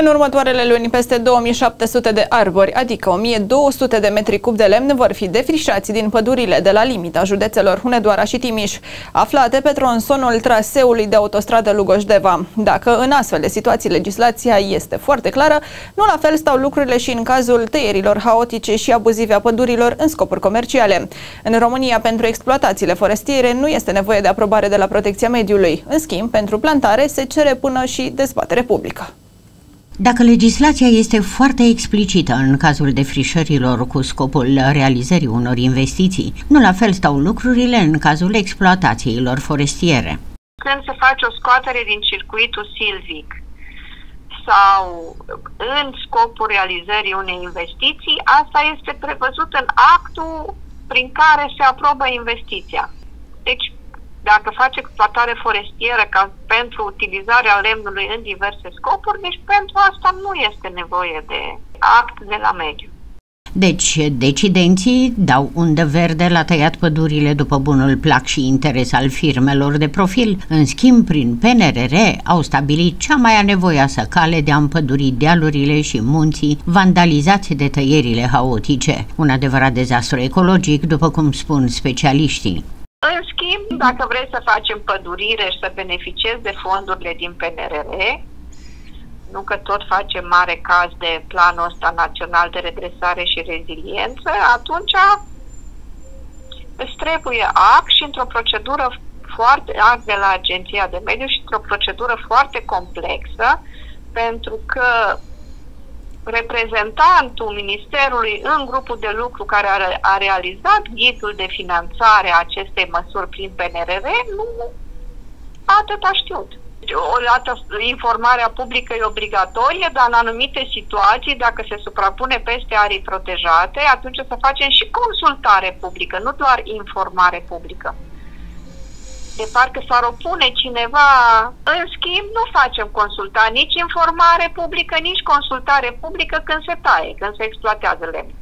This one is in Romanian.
În următoarele luni, peste 2700 de arbori, adică 1200 de metri cub de lemn, vor fi defrișați din pădurile de la limita județelor Hunedoara și Timiș, aflate pe tronsonul traseului de autostradă Lugoș-Deva. Dacă în astfel de situații legislația este foarte clară, nu la fel stau lucrurile și în cazul tăierilor haotice și abuzive a pădurilor în scopuri comerciale. În România, pentru exploatațiile forestiere, nu este nevoie de aprobare de la protecția mediului. În schimb, pentru plantare se cere până și dezbatere publică. Dacă legislația este foarte explicită în cazul defrișărilor cu scopul realizării unor investiții, nu la fel stau lucrurile în cazul exploatațiilor forestiere. Când se face o scoatere din circuitul silvic sau în scopul realizării unei investiții, asta este prevăzut în actul prin care se aprobă investiția. Deci dacă face exploatare forestieră ca pentru utilizarea lemnului în diverse scopuri, deci pentru asta nu este nevoie de act de la mediu. Deci, decidenții dau undă verde la tăiat pădurile după bunul plac și interes al firmelor de profil. În schimb, prin PNRR au stabilit cea mai anevoioasă cale de a împăduri dealurile și munții vandalizați de tăierile haotice. Un adevărat dezastru ecologic, după cum spun specialiștii. În schimb, dacă vrei să facem pădurire și să beneficiezi de fondurile din PNRR, nu că tot facem mare caz de planul ăsta național de redresare și reziliență, atunci îți trebuie act și într-o procedură foarte, act de la Agenția de Mediu și într-o procedură foarte complexă, pentru că reprezentantul Ministerului în grupul de lucru care a, a realizat ghidul de finanțare a acestei măsuri prin PNRR, nu atât a știut. O dată informarea publică e obligatorie, dar în anumite situații, dacă se suprapune peste arii protejate, atunci să facem și consultare publică, nu doar informare publică de parcă s-ar opune cineva. În schimb, nu facem consultare, nici informare publică, nici consultare publică când se taie, când se exploatează lemn.